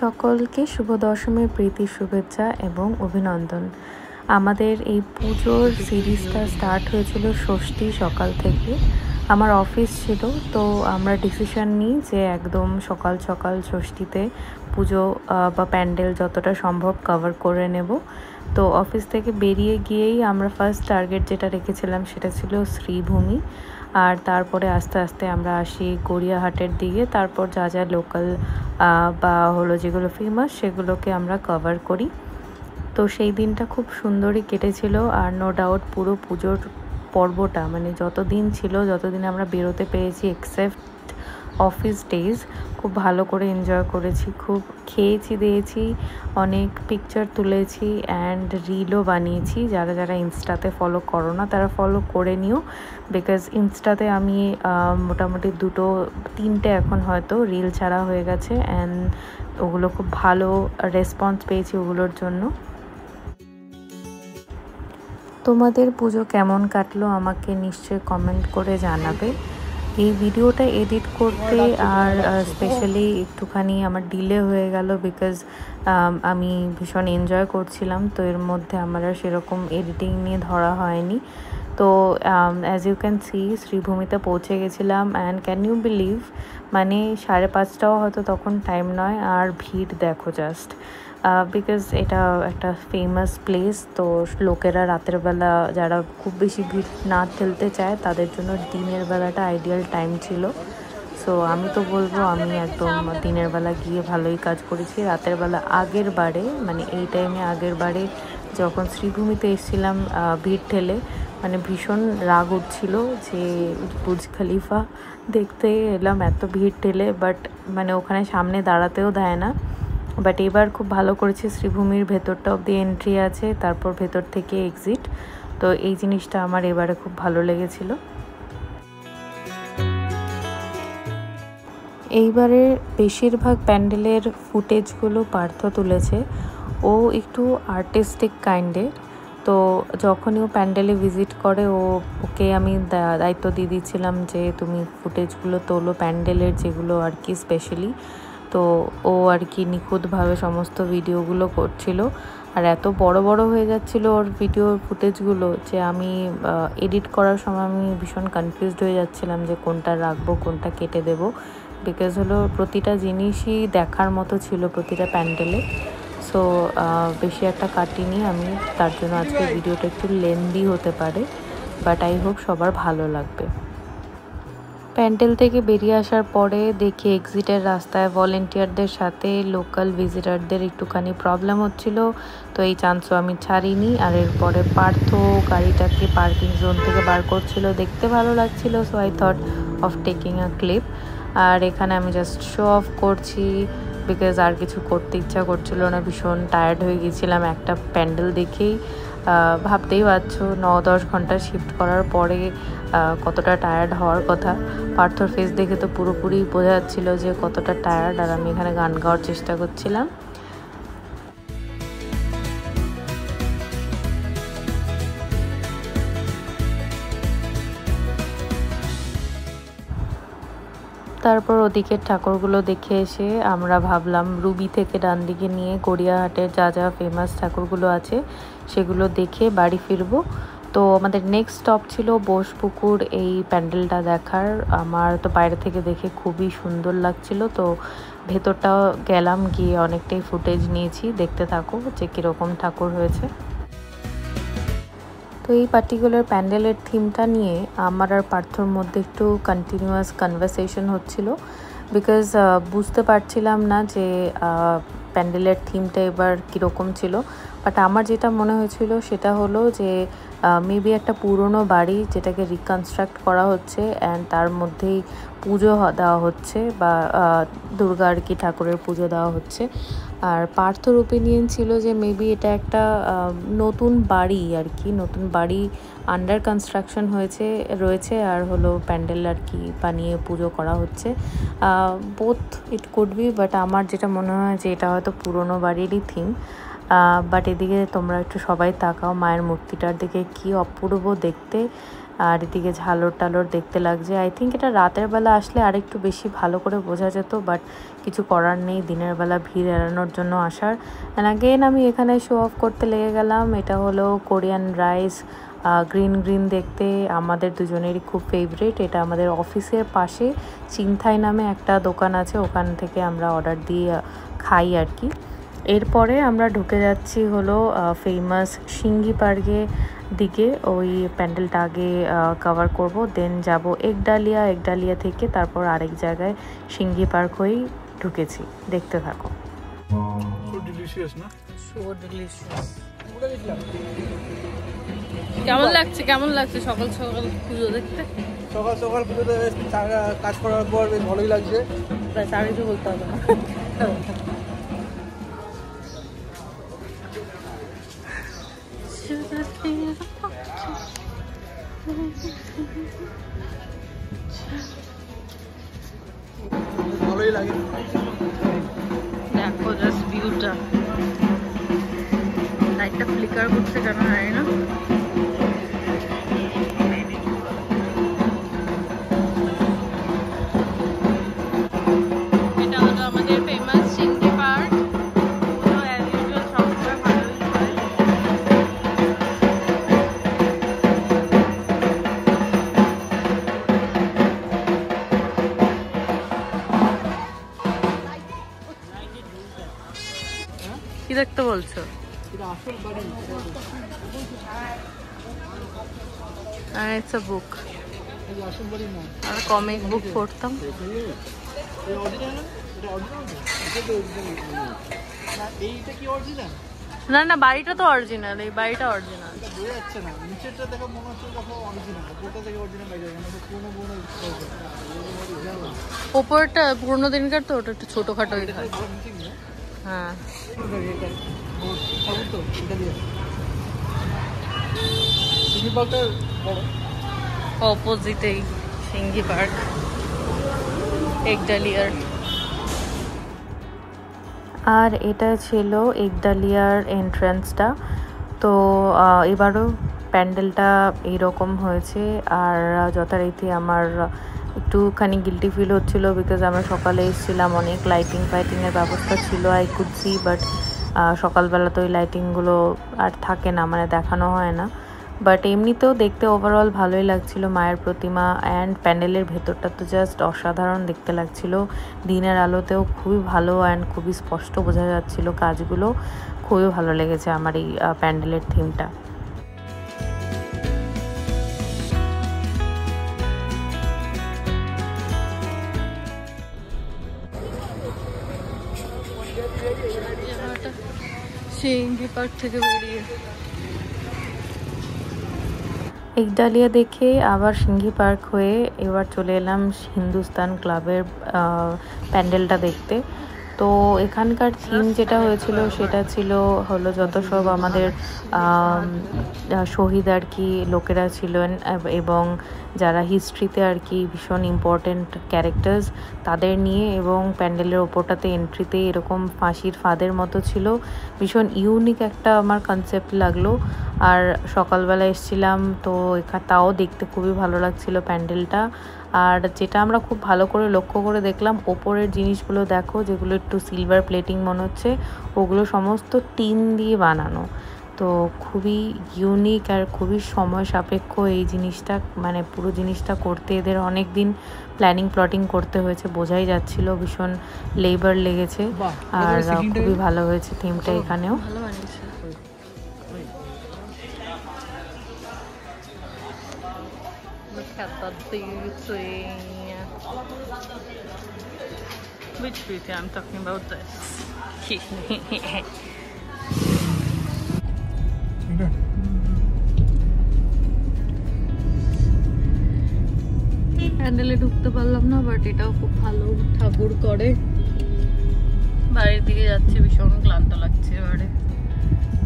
সকলকে শুভ দশমীর প্রীতি, শুভেচ্ছা এবং অভিনন্দন। আমাদের এই পুজোর সিরিজটা স্টার্ট হয়েছিল ষষ্ঠী সকাল থেকে। আমার অফিস ছিল, তো আমরা ডিসিশন নিই যে একদম সকাল সকাল ষষ্ঠীতে পুজো বা প্যান্ডেল যতটা সম্ভব কভার করে নেব। তো অফিস থেকে বেরিয়ে গিয়েই আমরা ফার্স্ট টার্গেট যেটা রেখেছিলাম সেটা ছিল শ্রীভূমি। আর তারপরে আস্তে আস্তে আমরা আসি গড়িয়াহাটের দিকে। তারপর যা যা লোকাল বা হলো যেগুলো ফেমাস সেগুলোকে আমরা কভার করি। তো সেই দিনটা খুব সুন্দরই কেটেছিল আর নো ডাউট পুরো পুজোর পর্বটা মানে যত দিন ছিল, যতদিন আমরা বেরোতে পেরেছি এক্সেপ্ট অফিস ডেজ খুব ভালো করে এনজয় করেছি। খুব খেয়েছি, দিয়েছি, অনেক পিকচার তুলেছি অ্যান্ড রিলও বানিয়েছি। যারা যারা ইনস্টাতে ফলো করো না, তারা ফলো করে নিও বিকজ ইনস্টাতে আমি মোটামুটি দুটো, তিনটে এখন হয়তো রিল ছাড়া হয়ে গেছে অ্যান্ড ওগুলো খুব ভালো রেসপন্স পেয়েছি ওগুলোর জন্য। তোমাদের পুজো কেমন কাটলো আমাকে নিশ্চয়ই কমেন্ট করে জানাবে। এই ভিডিওটা এডিট করতে আর স্পেশালি একটুখানি আমার ডিলে হয়ে গেল বিকজ আমি ভীষণ এনজয় করছিলাম। তো এর মধ্যে আমার আর সেরকম এডিটিং নিয়ে ধরা হয়নি। তো অ্যাজ ইউ ক্যান সি শ্রীভূমিতে পৌঁছে গেছিলাম অ্যান্ড ক্যান ইউ বিলিভ মানে সাড়ে পাঁচটাও হয়তো তখন টাইম নয়, আর ভিড় দেখো জাস্ট বিকজ এটা একটা ফেমাস প্লেস তো লোকেরা রাতের বেলা যারা খুব বেশি ভিড় না ঠেলতে চায়, তাদের জন্য দিনের বেলাটা আইডিয়াল টাইম ছিল। সো আমি তো বলব, আমি একদম দিনের বেলা গিয়ে ভালোই কাজ করেছি। রাতের বেলা আগের বারে মানে এই টাইমে আগের বারে যখন শ্রীভূমিতে এসেছিলাম ভিড় ঠেলে মানে ভীষণ রাগ উঠছিল যে বুর্জ খালিফা দেখতে এলাম এত ভিড় ঠেলে বাট মানে ওখানে সামনে দাঁড়াতেও দেয় না। বাট এবার খুব ভালো করেছে, শ্রীভূমির ভেতরটা অব্দি এন্ট্রি আছে, তারপর ভেতর থেকে এক্সিট তো এই জিনিসটা আমার এবারে খুব ভালো লেগেছিল। এইবারে বেশিরভাগ প্যান্ডেলের ফুটেজগুলো পার্থ তুলেছে। ও একটু আর্টিস্টিক কাইন্ডের তো যখনই ও প্যান্ডেলে ভিজিট করে, ও, ওকে আমি দায়িত্ব দিয়ে দিচ্ছিলাম যে, তুমি ফুটেজগুলো তোলো প্যান্ডেলের যেগুলো আর কি স্পেশালি তো ও আর কি নিখুঁতভাবে সমস্ত ভিডিওগুলো করছিল। আর এত বড় বড় হয়ে যাচ্ছিল ওর ভিডিও ফুটেজগুলো যে আমি এডিট করার সময় আমি ভীষণ কনফিউজড হয়ে যাচ্ছিলাম যে কোনটা রাখব কোনটা কেটে দেব। বিকজ হলো প্রতিটা জিনিসই দেখার মতো ছিল প্রতিটা প্যান্ডেলে। সো বেশি একটা কাটিনি আমি তার জন্য আজকে ভিডিওটা একটু লেন্দি হতে পারে। বাট আই হোপ সবার ভালো লাগবে। প্যান্ডেল থেকে বেরিয়ে আসার পরে দেখি এক্সিটের রাস্তায় ভলেন্টিয়ারদের সাথে লোকাল ভিজিটারদের একটুখানি প্রবলেম হচ্ছিল। তো এই চান্সও আমি ছাড়িনি। আর এরপরে পার্থ গাড়িটাকে পার্কিং জোন থেকে বার করছিল। দেখতে ভালো লাগছিল so I thought of taking a clip আর এখানে আমি জাস্ট শো অফ করছি বিকজ আর কিছু করতে ইচ্ছা করছিল না। ভীষণ টায়ার্ড হয়ে গিয়েছিলাম একটা প্যান্ডেল দেখেই। ভাবতেই পারছ ন দশ ঘণ্টা শিফট করার পরে কতটা টায়ার্ড হওয়ার কথা। পার্থর ফেস দেখে তো পুরোপুরি বোঝা যাচ্ছিল যে কতটা টায়ার্ড আর আমি এখানে গান গাওয়ার চেষ্টা করছিলাম। তারপর ওদিকের ঠাকুরগুলো দেখে এসে আমরা ভাবলাম, রুবি থেকে ডান দিকে নিয়ে গড়িয়াহাটের যা যা ফেমাস ঠাকুরগুলো আছে সেগুলো দেখে বাড়ি ফিরবো। তো আমাদের নেক্সট স্টপ ছিল বোসপুকুর, এই প্যান্ডেলটা দেখার। আমার তো বাইরে থেকে দেখে খুবই সুন্দর লাগছিল। তো ভেতরটাও গেলাম, গিয়ে অনেকটাই ফুটেজ নিয়েছি। দেখতে থাকো যে কীরকম ঠাকুর হয়েছে। তো এই পার্টিকুলার প্যান্ডেলের থিমটা নিয়ে আমার আর পার্থর মধ্যে একটু কন্টিনিউয়াস কনভারসেশন হচ্ছিল। বিকজ বুঝতে পারছিলাম না যে প্যান্ডেলের থিমটা এবার কীরকম ছিল। বাট আমার যেটা মনে হয়েছিল সেটা হলো যে মেবি একটা পুরনো বাড়ি যেটাকে রিকনস্ট্রাক্ট করা হচ্ছে অ্যান্ড তার মধ্যেই পুজো দেওয়া হচ্ছে বা দুর্গা আর কি ঠাকুরের পুজো দেওয়া হচ্ছে। আর পার্থর ওপিনিয়ন ছিল যে মেবি এটা একটা নতুন বাড়ি আর কি, নতুন বাড়ি আন্ডার কনস্ট্রাকশন হয়েছে, রয়েছে আর হলো প্যান্ডেল আর কি বানিয়ে পুজো করা হচ্ছে। Both it could be but আমার যেটা মনে হয় যে এটা হয়তো পুরনো বাড়িরই থিম বাট এদিকে তোমরা একটু সবাই তাকাও, মায়ের মূর্তিটার দিকে কি অপূর্ব দেখতে। আর এদিকে ঝালর টালর দেখতে লাগছে। আই থিঙ্ক এটা রাতের বেলা আসলে আর একটু বেশি ভালো করে বোঝা যেত বাট কিছু করার নেই, দিনের বেলা ভিড় এড়ানোর জন্য আসার। অ্যান্ড আগেন আমি এখানে শো অফ করতে লেগে গেলাম। এটা হলো কোরিয়ান রাইস গ্রিন গ্রিন দেখতে। আমাদের দুজনেরই খুব ফেভারিট এটা আমাদের অফিসের পাশে চিন্থাই নামে একটা দোকান আছে। ওখান থেকে আমরা অর্ডার দিয়ে খাই আর কি। এরপরে আমরা ঢুকে যাচ্ছি হলো ফেমাস সিঙ্গি পার্কে দিকে ওই প্যান্ডেলটা আগে কভার করব দেন যাব একডালিয়া একডালিয়া থেকে তারপর আরেক জায়গায় সিঙ্গি পার্ক হয়েই ঢুকেছি। দেখতে থাকো। কেমন লাগছে কেমন লাগছে সকাল সকাল পুজো দেখতে? সকাল সকাল পুজোতে কাজ করার পর বেশ ভালোই লাগছে। ব্যাস আর কিছু বলতে হবে না। ভালোই লাগে দেখো জাস্ট ভিউটা লাইটটা ফ্লিকার করছে কেন জানি না আসল বাড়ি না আর কমিক বুক পড়তাম। না না বাড়িটা তো অরিজিনাল এই বাড়িটা অরিজিনাল দেখো মনে পুরনো ওপরটা দিনকার তো ওটা একটু ছোটোখাটোই এটা হয় হ্যাঁ। অপোজিটেই সিঙ্গি পার্ক একডালিয়ার আর। এটা ছিল একডালিয়ার এন্ট্রান্সটা। তো এবারও প্যান্ডেলটা এইরকম হয়েছে। আর যথারীতি আমার একটুখানি গিলটি ফিল হচ্ছিল বিকজ আমরা সকালে এসেছিলাম, অনেক লাইটিং ফাইটিংয়ের ব্যবস্থা ছিল আই কুড সি বাট সকালবেলা তো ওই লাইটিংগুলো আর থাকে না মানে দেখানো হয় না। বাট এমনিতেও দেখতে ওভারঅল ভালোই লাগছিল মায়ের প্রতিমা অ্যান্ড প্যান্ডেলের ভেতরটা তো জাস্ট অসাধারণ দেখতে লাগছিল। দিনের আলোতেও খুবই ভালো অ্যান্ড খুবই স্পষ্ট বোঝা যাচ্ছিল কাজগুলো। খুবই ভালো লেগেছে আমার এই প্যান্ডেলের থিমটা সিঙ্গি পার্ক থেকে বেরিয়ে। একডালিয়া দেখে আবার সিঙ্গি পার্ক হয়ে এবার চলে এলাম হিন্দুস্তান ক্লাবের প্যান্ডেলটা দেখতে। তো এখানকার থিম যেটা হয়েছিল সেটা ছিল হলো যত সব আমাদের শহীদ আর কি লোকেরা ছিলেন, এবং যারা হিস্ট্রিতে আর কি ভীষণ ইম্পর্ট্যান্ট ক্যারেক্টার্স তাদের নিয়ে এবং প্যান্ডেলের ওপরটাতে এন্ট্রিতে এরকম ফাঁসির ফাঁদের মতো ছিল। ভীষণ ইউনিক একটা আমার কনসেপ্ট লাগল। আর সকালবেলা এসেছিলাম, তো এখা, তাও দেখতে খুবই ভালো লাগছিল প্যান্ডেলটা। আর যেটা আমরা খুব ভালো করে লক্ষ্য করে দেখলাম, ওপরের জিনিসগুলো দেখো, যেগুলো একটু সিলভার প্লেটিং মনে হচ্ছে, ওগুলো সমস্ত টিন দিয়ে বানানো। তো খুবই ইউনিক আর খুবই সময় সাপেক্ষ এই জিনিসটা মানে পুরো জিনিসটা করতে এদের অনেক দিন প্ল্যানিং প্লটিং করতে হয়েছে বোঝাই যাচ্ছিল ভীষণ লেবার লেগেছে আর খুবই ভালো হয়েছে থিমটা এখানেও. Which beauty? I'm talking about this. প্যান্ডেলে ঢুকতে পারলাম না বাট এটাও খুব ভালো। ঠাকুর করে। বাড়ির দিকে যাচ্ছে ভীষণ ক্লান্ত লাগছে এবারে।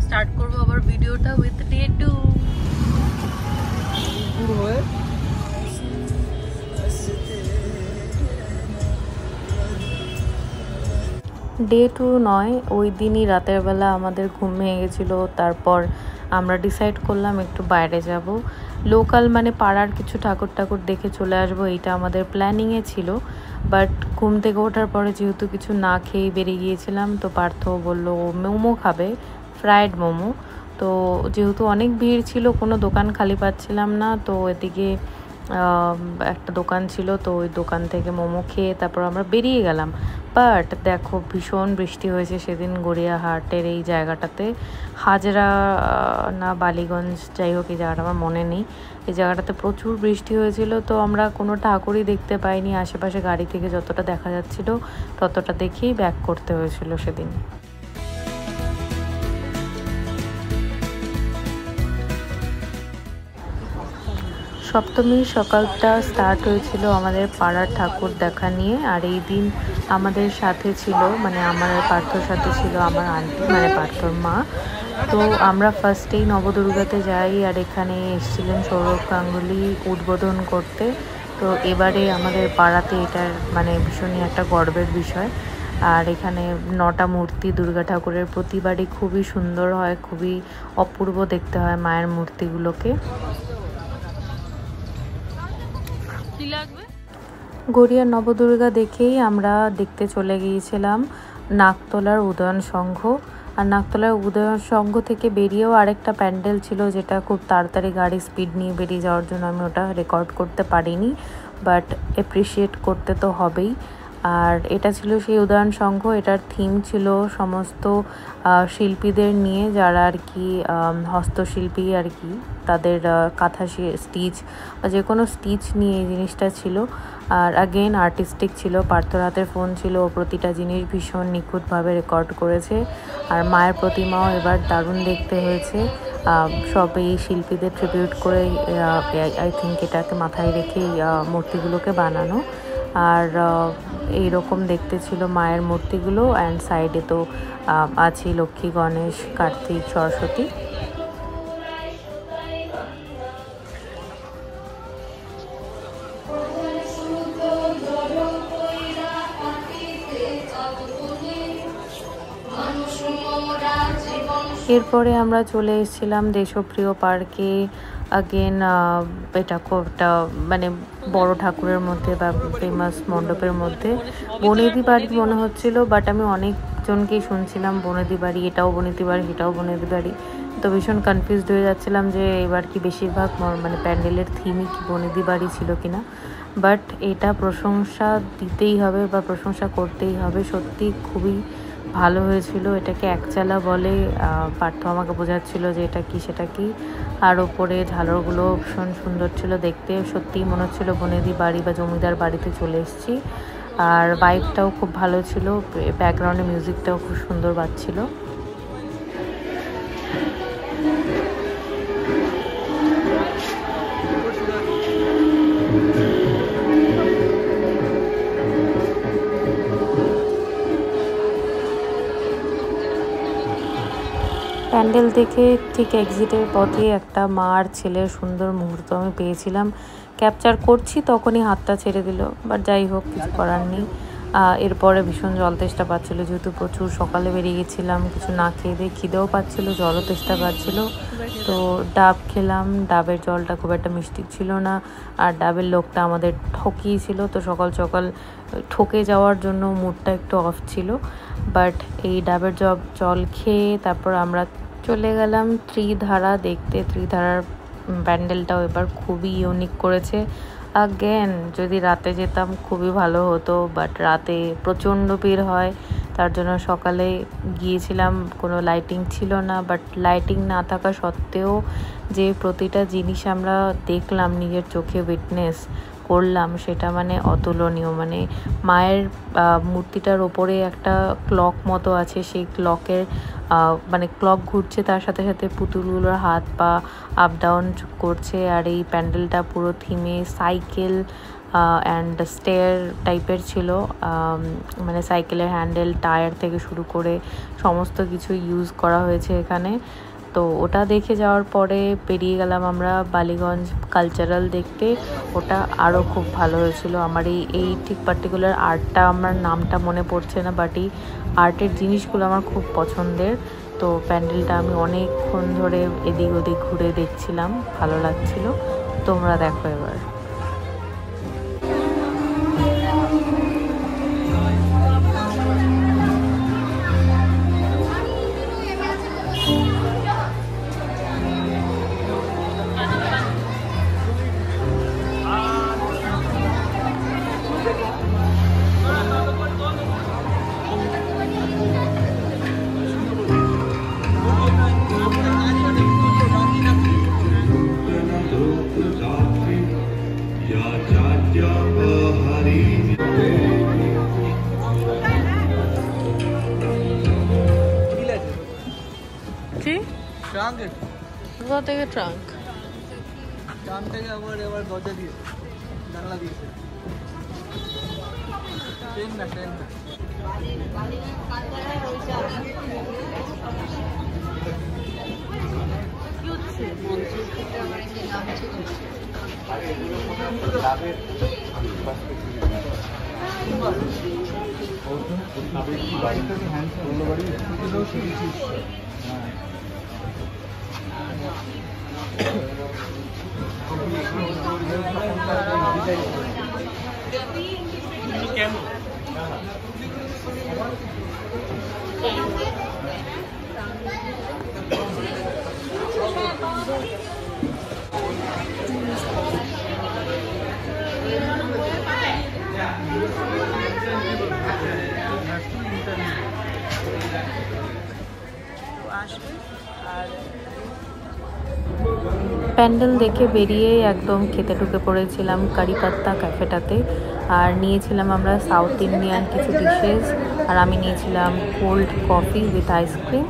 স্টার্ট করব আবার ভিডিওটা উইথ ডে টু হয়ে ডে টু নয় ওই দিনই রাতের বেলা আমাদের ঘুম ভেঙে গেছিল তারপর আমরা ডিসাইড করলাম একটু বাইরে যাব। লোকাল মানে পাড়ার কিছু ঠাকুর ঠাকুর দেখে চলে আসব, এইটা আমাদের প্ল্যানিংয়ে ছিল। বাট ঘুম থেকে ওঠার পরে যেহেতু কিছু না খেয়ে বেরিয়ে গিয়েছিলাম, তো পার্থ বলল মোমো খাবে ফ্রায়েড মোমো। তো যেহেতু অনেক ভিড় ছিল, কোনো দোকান খালি পাচ্ছিলাম না, তো এদিকে একটা দোকান ছিল, তো ওই দোকান থেকে মোমো খেয়ে তারপর আমরা বেরিয়ে গেলাম। বাট দেখো, ভীষণ বৃষ্টি হয়েছে সেদিন গড়িয়াহাটের এই জায়গাটাতে। হাজরা, না বালিগঞ্জ, যাই হোক, এই জায়গাটা আমার মনে নেই। এই জায়গাটাতে প্রচুর বৃষ্টি হয়েছিল, তো আমরা কোনো ঠাকুরই দেখতে পাইনি। আশেপাশে গাড়ি থেকে যতটা দেখা যাচ্ছিল, ততটা দেখেই ব্যাক করতে হয়েছিল সেদিন। সপ্তমীর সকালটা স্টার্ট হয়েছিল আমাদের পাড়ার ঠাকুর দেখা নিয়ে, আর এই দিন আমাদের সাথে ছিল মানে আমার পার্থর সাথে ছিল আমার আন্টি মানে পার্থর মা। তো আমরা ফার্স্টেই নবদুর্গাতে যাই, আর এখানে এসেছিলেন সৌরভ গাঙ্গুলি উদ্বোধন করতে। তো এবারে আমাদের পাড়াতে এটার মানে ভীষণই একটা গর্বের বিষয়। আর এখানে নটা মূর্তি দুর্গা ঠাকুরের প্রতিবারই খুবই সুন্দর হয়, খুবই অপূর্ব দেখতে হয় মায়ের মূর্তিগুলোকে। গড়িয়া নবদুর্গা দেখেই আমরা দেখতে চলে গিয়েছিলাম নাকতলার উদয়ন সংঘ। আর নাকতলার উদয়ন সংঘ থেকে বেরিয়েও আরেকটা প্যান্ডেল ছিল যেটা খুব তাড়াতাড়ি গাড়ি স্পিড নিয়ে বেরিয়ে যাওয়ার জন্য আমি ওটা রেকর্ড করতে পারিনি বাট অ্যাপ্রিসিয়েট করতে তো হবেই। আর এটা ছিল সেই উদয়ন সংঘ, এটার থিম ছিল সমস্ত শিল্পীদের নিয়ে যারা আর কি হস্তশিল্পী আর কি, তাদের কাঁথা স্টিচ বা যে কোনো স্টিচ নিয়ে এই জিনিসটা ছিল। আর আগেন আর্টিস্টিক ছিল পার্থর হাতের ফোন ছিল প্রতিটা জিনিস ভীষণ নিখুঁতভাবে রেকর্ড করেছে। আর মায়ের প্রতিমাও এবার দারুণ দেখতে হয়েছে। সব এই শিল্পীদের ট্রিবিউট করে আই থিঙ্ক এটাকে মাথায় রেখেই মূর্তিগুলোকে বানানো। আর এই রকম দেখতে ছিল মায়ের মূর্তিগুলো অ্যান্ড সাইডে তো আছে লক্ষ্মী, গণেশ, কার্তিক, সরস্বতী। এরপরে আমরা চলে এসেছিলাম দেশপ্রিয় পার্কে। আগেন এটা একটা মানে বড় ঠাকুরের মধ্যে বা ফেমাস মণ্ডপের মধ্যে। বনেদি বাড়ি মনে হচ্ছিল বাট আমি অনেকজনকেই শুনছিলাম, বনেদি বাড়ি, এটাও বনেদি বাড়ি এটাও বনেদি বাড়ি। তো ভীষণ কনফিউজড হয়ে যাচ্ছিলাম যে এবার কি বেশিরভাগ মানে প্যান্ডেলের থিমই কি বনেদি বাড়ি ছিল কিনা। বাট এটা প্রশংসা দিতেই হবে বা প্রশংসা করতেই হবে, সত্যি খুবই ভালো হয়েছিল, এটাকে একচালা বলে পার্থ আমাকে বোঝাচ্ছিল যে এটা কি, সেটা কি। আর ওপরে ঝালরগুলো ভীষণ সুন্দর ছিল দেখতে, সত্যিই মনে হচ্ছিল বনেদি বাড়ি বা জমিদার বাড়িতে চলে এসেছি। আর বাইকটাও খুব ভালো ছিল ব্যাকগ্রাউন্ডে মিউজিকটাও খুব সুন্দর বাজছিল। প্যান্ডেল থেকে ঠিক এক্সিটের পথে একটা মা আর ছেলের সুন্দর মুহূর্ত আমি পেয়েছিলাম। ক্যাপচার করছি, তখনই হাতটা ছেড়ে দিল, বাট যাই হোক, কিছু করার নেই। এরপরে ভীষণ জল তেষ্টা পাচ্ছিল, যেহেতু প্রচুর সকালে বেরিয়ে গেছিলাম, কিছু না খেয়ে দিয়ে খিদেও পাচ্ছিল, জলও তেষ্টা পাচ্ছিল। তো ডাব খেলাম, ডাবের জলটা খুব একটা মিষ্টি ছিল না, আর ডাবের লোকটা আমাদের ঠকিয়েছিল, তো সকাল সকাল ঠকে যাওয়ার জন্য মুডটা একটু অফ ছিল। বাট এই ডাবের জব, জল খেয়ে তারপর আমরা চলে গেলাম ত্রিধারা দেখতে। ত্রিধারার প্যান্ডেলটাও এবার খুবই ইউনিক করেছে। আগেন যদি রাতে যেতাম খুবই ভালো হতো বাট রাতে প্রচণ্ড ভিড় হয়, তার জন্য সকালে গিয়েছিলাম, কোনো লাইটিং ছিল না বাট লাইটিং না থাকা সত্ত্বেও যে প্রতিটা জিনিস আমরা দেখলাম, নিজের চোখে উইটনেস করলাম, সেটা মানে অতুলনীয়। মানে মায়ের মূর্তিটার ওপরে একটা ক্লক মতো আছে, সেই ক্লকের মানে ক্লক ঘুরছে তার সাথে সাথে পুতুলগুলোর হাত পা আপ ডাউন করছে আর এই প্যান্ডেলটা পুরো থিমে সাইকেল অ্যান্ড স্টেয়ার টাইপের ছিল। মানে সাইকেলের হ্যান্ডেল টায়ার থেকে শুরু করে সমস্ত কিছু ইউজ করা হয়েছে এখানে। তো ওটা দেখে যাওয়ার পরে পেরিয়ে গেলাম আমরা বালিগঞ্জ কালচারাল দেখতে। ওটা আরও খুব ভালো হয়েছিল। আমার এই এই ঠিক পার্টিকুলার আর্টটা আমার নামটা মনে পড়ছে না বাট এই আর্টের জিনিসগুলো আমার খুব পছন্দের। তো প্যান্ডেলটা আমি অনেকক্ষণ ধরে এদিক ওদিক ঘুরে দেখছিলাম। ভালো লাগছিল। তোমরা দেখো এবার। ট্রাঙ্ক কোথা থেকে ট্রাঙ্ক ট্রাঙ্ক থেকে আবার এবার দরজা দিয়েছে জানলা দিয়েছে। ট্রেন না ট্রেন না প্যান্ডেল দেখে বেরিয়ে একদম খেতে ঢুকে পড়েছিলাম কারি পাত্তা ক্যাফেটাতে। আর নিয়েছিলাম আমরা সাউথ ইন্ডিয়ান কিছু ডিশেস আর আমি নিয়েছিলাম কোল্ড কফি উইথ আইসক্রিম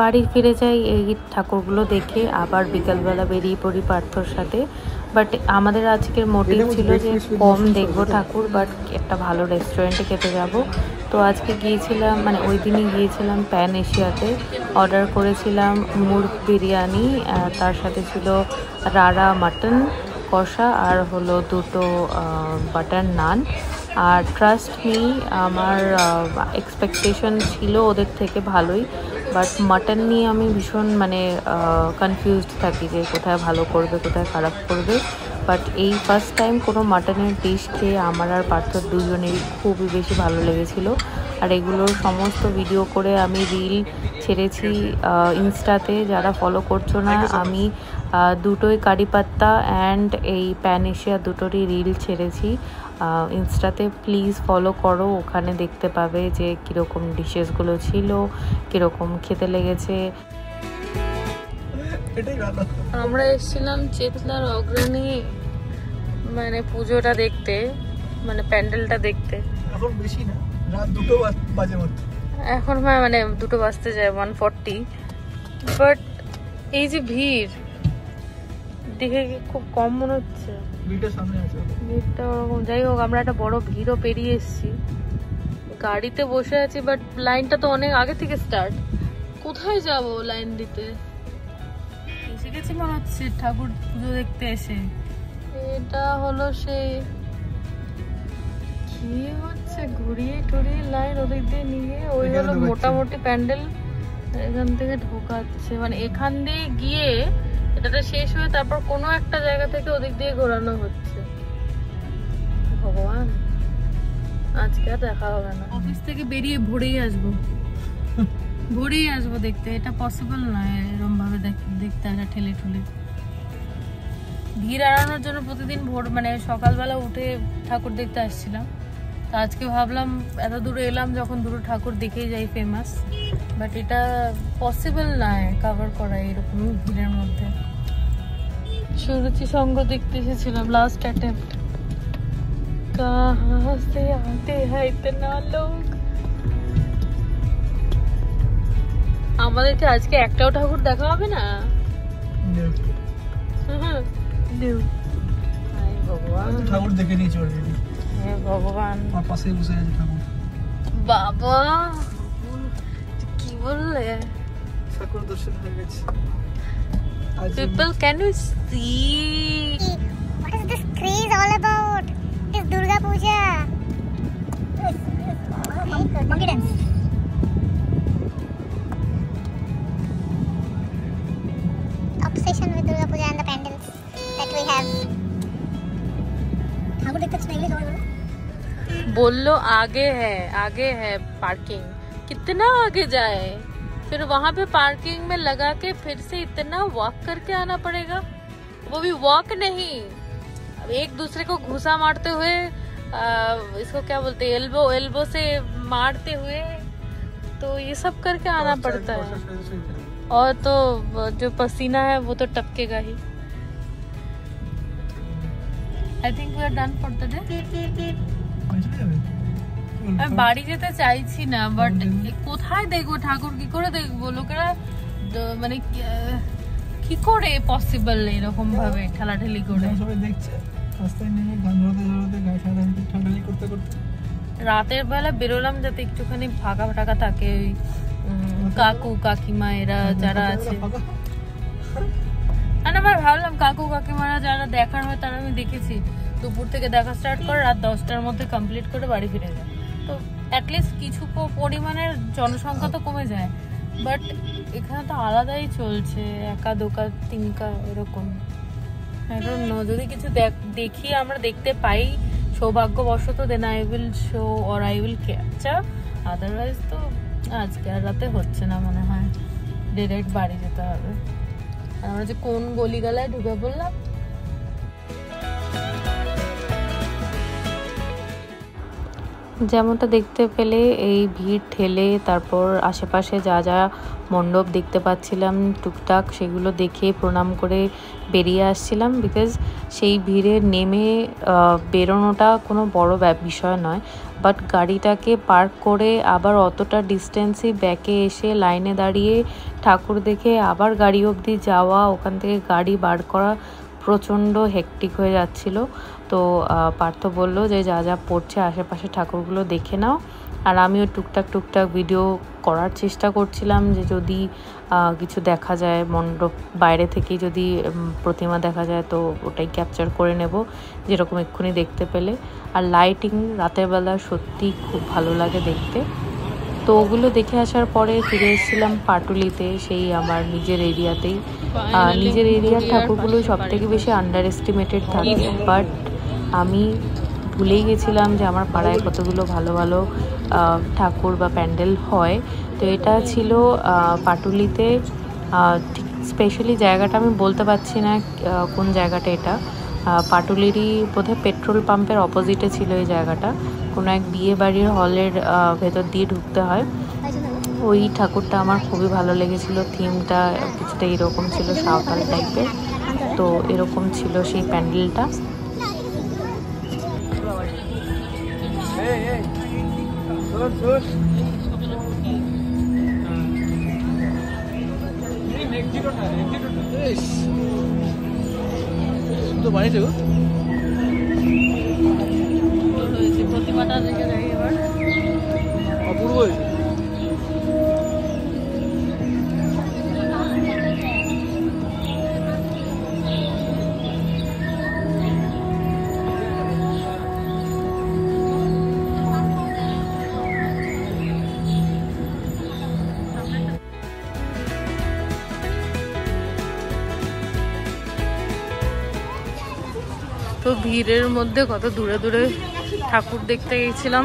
বাড়ি ফিরে যাই এই ঠাকুরগুলো দেখে, আবার বিকালবেলা বেরিয়ে পড়ি পার্থর সাথে। বাট আমাদের আজকের মোটিভ ছিল যে কম দেখব ঠাকুর বাট একটা ভালো রেস্টুরেন্টে খেতে যাব। তো আজকে গিয়েছিলাম মানে ওই দিনই গিয়েছিলাম প্যান এশিয়াতে অর্ডার করেছিলাম মুরগ বিরিয়ানি তার সাথে ছিল রাড়া মাটন কষা আর হলো দুটো বাটার নান আর ট্রাস্ট মি আমার এক্সপেকটেশন ছিল ওদের থেকে ভালোই। বাট মাটন নিয়ে আমি ভীষণ মানে কনফিউজড থাকি যে কোথায় ভালো করবে কোথায় খারাপ করবে। বাট এই ফার্স্ট টাইম কোনো মাটনের ডিশ খেয়ে আমার আর পার্থ দুজনেরই খুবই বেশি ভালো লেগেছিলো। আর এগুলোর সমস্ত ভিডিও করে আমি রিল ছেড়েছি ইনস্টাতে। যারা ফলো করছ না আমি দুটোই কারি পাত্তা অ্যান্ড এই প্যান এশিয়া দুটোরই রিল ছেড়েছি। ইনস্টাতে প্লিজ ফলো করো। ওখানে দেখতে পাবে যে কীরকম ডিশেসগুলো ছিল কীরকম খেতে লেগেছে। এটাই আমরা এসেছিলাম চেতলার অগ্রণী মানে পুজোটা দেখতে মানে প্যান্ডেলটা দেখতে। এখন বেশি না রাত দুটো বাজে এখন হয় মানে দুটো বাজতে যায় ওয়ান ফর্টি বাট এই যে ভিড় দেখে খুব কম মনে হচ্ছে। ভিড়টা সামনে আছে। ভিড়টা ওরকম। যাই হোক আমরা একটা বড় ভিড়ও পেরিয়ে এসেছি। গাড়িতে বসে আছি বাট লাইনটা তো অনেক আগে থেকে স্টার্ট কোথায় যাব লাইন দিতে? এসে গেছি মনে হচ্ছে ঠাকুর পুজো দেখতে এসে। এটা হলো সেই কি হচ্ছে? ঘুরিয়ে টুরিয়ে লাইন ওদিক দিয়ে নিয়ে ওই হলো মোটামুটি প্যান্ডেল। এখান থেকে ঢোকাচ্ছে। মানে এখান দিয়ে গিয়ে এটাতে শেষ হয়ে তারপর কোনো একটা জায়গা থেকে ওদিক দিয়ে ঘোরানো হচ্ছে। ভগবান আজকে আর দেখা হবে না। অফিস থেকে বেরিয়ে ভোরেই আসব। ভোরেই আসব দেখতে। এটা পসিবল নয় এরকম ভাবে দেখ- দেখতে আসা ঠেলে ঠুলে। ভিড় এড়ানোর জন্য প্রতিদিন ভোর মানে সকালবেলা উঠে ঠাকুর দেখতে আসছিলাম। তো আজকে ভাবলাম এত দূরে এলাম যখন দুটো ঠাকুর দেখেই যাই ফেমাস বাট এটা পসিবল নয় কাভার করা এরকম ভিড়ের মধ্যে। সুরুচি সঙ্গ দেখতে এসেছিলাম লাস্ট অ্যাটেম্পট কাহা সে আতে হাইতে হ্যাঁ না লোক। আমাদেরকে আজকে একটাও ঠাকুর দেখা হবে না? ভগবান। ঠাকুর দেখে নিয়েছি অলরেডি হে ভগবান আমার পাশে বসে আছে ঠাকুর বাবা কি বললে ঠাকুর দর্শন হয়ে গেছে People, can you see? What is this craze all about? It is Durga Puja. Monkey dance. Obsession with Durga Puja and the pandals that we have. How would it touch my बोलो आगे है आगे है parking कितना आगे जाए? फिर वहाँ पे पार्किंग में लगा के फिर से इतना वॉक करके आना पड़ेगा। वो भी वॉक नहीं। अब एक दूसरे को घुसा मारते हुए आ, इसको क्या बोलते हैं एल्बो एल्बो से मारते हुए तो ये सब करके आना पड़ता है। और तो जो पसीना है वो तो टपकेगा ही। I think we are done for the day আমি বাড়ি যেতে চাইছি না বাট কোথায় দেখব? ঠাকুর কি করে দেখব? লোকেরা মানে কি- করে পসিবল এরকম ভাবে ঠেলাঠেলি করে? সবাই দেখছে রাস্তায় নেমে গান ঝরাতে ঝরাতে গায়ে সাদা করতে করতে। রাতের বেলা বেরোলাম যাতে একটুখানি ফাঁকা ফাঁকা থাকে ওই কাকু কাকিমা এরা যারা আছে। আমার ভাবলাম কাকু কাকিমারা যারা দেখার হয় তারা আমি দেখেছি। দুপুর থেকে দেখা স্টার্ট করে, রাত দশটার মধ্যে কমপ্লিট করে বাড়ি ফিরে যায় তো অ্যাটলিস্ট কিছু পরিমাণের জনসংখ্যা তো কমে যায়। বাট এখানে তো আলাদাই চলছে, একা, দোকা, তিনকা, এরকম। যদি কিছু দেখ- দেখি, আমরা দেখতে পাই, সৌভাগ্যবশত then I will show or I will capture otherwise তো আজকে আর রাতে হচ্ছে না মনে হয়। ডিরেক্ট বাড়ি যেতে হবে। আর আমরা যে কোন গলিগালায় ঢুকে পড়লাম যেমনটা দেখতে পেলে, এই ভিড় ঠেলে তারপর আশেপাশে যা যা মণ্ডপ দেখতে পাচ্ছিলাম, টুকটাক সেগুলো দেখে প্রণাম করে বেরিয়ে আসছিলাম বিকজ সেই ভিড়ে নেমে বেরোনোটা কোনো বড় বিষয় নয়। বাট গাড়িটাকে পার্ক করে আবার অতটা ডিস্টেন্সই ব্যাকে এসে লাইনে দাঁড়িয়ে ঠাকুর দেখে আবার গাড়ি অবধি যাওয়া, ওখান থেকে গাড়ি বার করা প্রচণ্ড হেকটিক হয়ে যাচ্ছিল। তো পার্থ বলল যে যা যা পড়ছে আশেপাশে ঠাকুরগুলো দেখে নাও। আর আমিও টুকটাক টুকটাক ভিডিও করার চেষ্টা করছিলাম যে যদি কিছু দেখা যায় মণ্ডপ বাইরে থেকে যদি প্রতিমা দেখা যায় তো ওটাই ক্যাপচার করে নেব যেরকম এক্ষুনি দেখতে পেলে। আর লাইটিং রাতের বেলা সত্যি খুব ভালো লাগে দেখতে। তো ওগুলো দেখে আসার পরে ফিরে এসেছিলাম পাটুলিতে সেই আমার নিজের এরিয়াতেই নিজের এরিয়ার ঠাকুরগুলো সব থেকে বেশি আন্ডার এস্টিমেটেড থাকে বাট আমি ভুলেই গেছিলাম যে আমার পাড়ায় কতগুলো ভালো ভালো ঠাকুর বা প্যান্ডেল হয়। তো এটা ছিল পাটুলিতে। ঠিক স্পেশালি জায়গাটা আমি বলতে পারছি না কোন জায়গাটা এটা। পাটুলিরই বোধহয় পেট্রোল পাম্পের অপোজিটে ছিল এই জায়গাটা। কোনো এক বিয়ে বাড়ির হলের ভেতর দিয়ে ঢুকতে হয়। ওই ঠাকুরটা আমার খুবই ভালো লেগেছিল থিমটা কিছুটা এরকম ছিল, সাঁওতাল টাইপের তো এরকম ছিল সেই প্যান্ডেলটা। যাই এবার অপূর্ব হয়েছে। ভিড়ের মধ্যে কত দূরে দূরে ঠাকুর দেখতে গেছিলাম।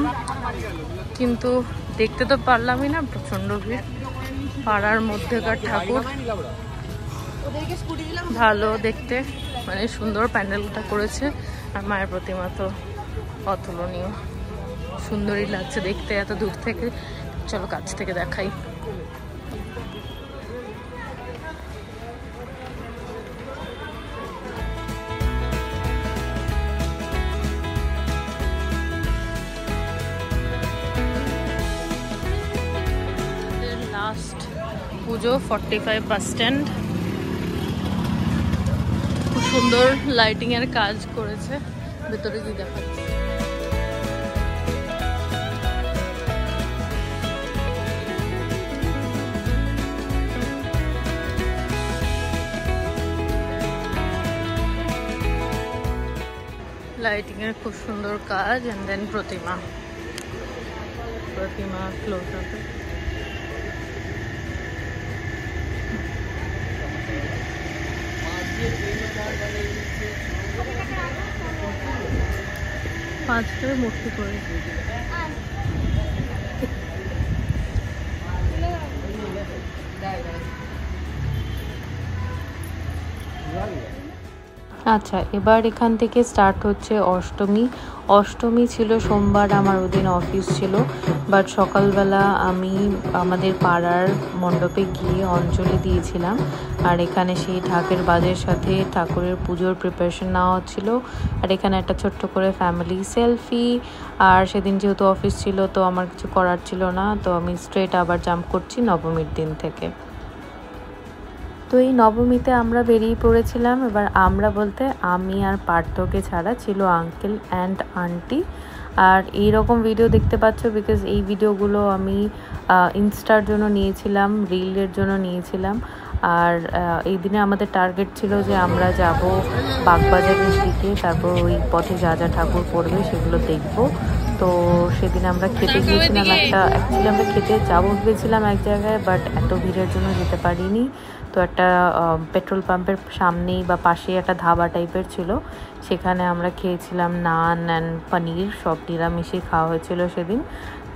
কিন্তু দেখতে তো পারলামই না প্রচণ্ড ভিড়। পাড়ার মধ্যেকার ঠাকুর। ভালো দেখতে। মানে সুন্দর প্যান্ডেলটা করেছে। আর মায়ের প্রতিমা তো অতুলনীয়। সুন্দরই লাগছে দেখতে এত দূর থেকে। চলো কাছ থেকে দেখাই। পুজো ফর্টি ফাইভ বাস স্ট্যান্ড খুব সুন্দর লাইটিং এর কাজ করেছে। ভেতরে গিয়ে দেখাচ্ছি। লাইটিং এর খুব সুন্দর কাজ and then Pratima. Pratima close আপে পাঁচ করে মোটকি করে আচ্ছা এবার এখান থেকে স্টার্ট হচ্ছে অষ্টমী। অষ্টমী ছিল সোমবার, আমার ওদিন অফিস ছিল। বাট সকালবেলা আমি আমাদের পাড়ার মণ্ডপে গিয়ে অঞ্জলি দিয়েছিলাম। আর এখানে সেই ঢাকের বাজের সাথে ঠাকুরের পুজোর প্রিপারেশন নেওয়া হচ্ছিল আর এখানে একটা ছোট্ট করে ফ্যামিলি সেলফি আর সেদিন যেহেতু অফিস ছিল, তো আমার কিছু করার ছিল না। তো আমি স্ট্রেট আবার জাম্প করছি নবমীর দিন থেকে। তো এই নবমীতে আমরা বেরিয়ে পড়েছিলাম, এবার আমরা বলতে আমি আর পার্থকে ছাড়া ছিল আঙ্কেল অ্যান্ড আন্টি আর এই রকম ভিডিও দেখতে পাচ্ছ বিকজ এই ভিডিওগুলো আমি ইনস্টার জন্য নিয়েছিলাম রিলের জন্য নিয়েছিলাম। আর এই দিনে আমাদের টার্গেট ছিল যে আমরা যাব বাগবাজারের দিকে, তারপর ওই পথে যা যা ঠাকুর পড়বে সেগুলো দেখব। তো সেদিন আমরা খেতে গিয়েছিলাম একটা অ্যাকচুয়ালি আমরা খেতে যাব ভেবেছিলাম এক জায়গায় বাট এত ভিড়ের জন্য যেতে পারিনি। তো একটা পেট্রোল পাম্পের সামনেই বা পাশেই একটা ধাবা টাইপের ছিল। সেখানে আমরা খেয়েছিলাম নান অ্যান্ড পনির সব নিরামিষই খাওয়া হয়েছিল সেদিন।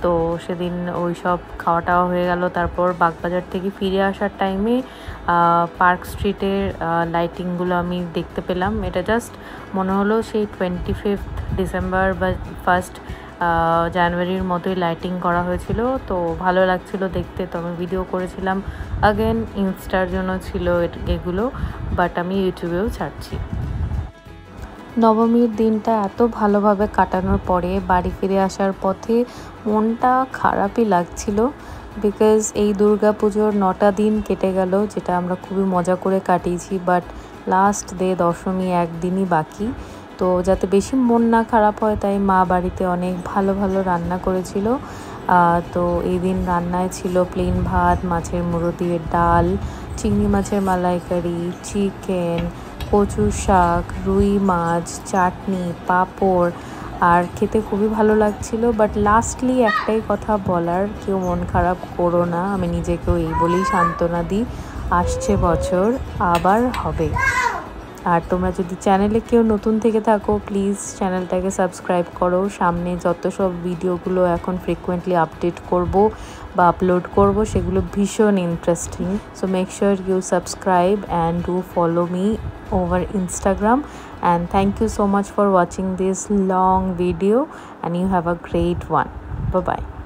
তো সেদিন ওই সব খাওয়া টাওয়া হয়ে গেল। তারপর বাগবাজার থেকে ফিরে আসার টাইমে পার্ক স্ট্রিটের লাইটিংগুলো আমি দেখতে পেলাম। এটা জাস্ট মনে হলো সেই টোয়েন্টি ফিফথ ডিসেম্বর বা ফার্স্ট জানুয়ারির মতোই লাইটিং করা হয়েছিল। তো ভালো লাগছিল দেখতে, তো আমি ভিডিও করেছিলাম। আগেন ইনস্টার জন্য ছিল এগুলো বাট আমি ইউটিউবেও ছাড়ছি। নবমীর দিনটা এত ভালোভাবে কাটানোর পরে বাড়ি ফিরে আসার পথে মনটা খারাপই লাগছিল। বিকজ এই দুর্গা পুজোর নটা দিন কেটে গেল, যেটা আমরা খুবই মজা করে কাটিয়েছি বাট লাস্ট ডে দশমী একদিনই বাকি। তো যাতে বেশি মন না খারাপ হয়, তাই মা বাড়িতে অনেক ভালো ভালো রান্না করেছিল। তো এই দিন রান্নায় ছিল প্লেন ভাত, মাছের মুড়ো দিয়ে ডাল, চিংড়ি মাছের মালাইকারি চিকেন কচু শাক, রুই মাছ, চাটনি, পাঁপড়, আর খেতে খুবই ভালো লাগছিল। বাট লাস্টলি একটাই কথা বলার, কেউ মন খারাপ করো না, আমি নিজেকেও এই বলেই সান্ত্বনা দিই, আসছে বছর, আবার হবে। আর তোমরা যদি চ্যানেলে কেউ নতুন থেকে থাকো প্লিজ চ্যানেলটাকে সাবস্ক্রাইব করো। সামনে যত সব ভিডিওগুলো এখন ফ্রিকুয়েন্টলি আপডেট করব বা আপলোড করব, সেগুলো ভীষণ interesting so make sure you subscribe and do follow me over Instagram and thank you so much for watching this long video and you have a great one bye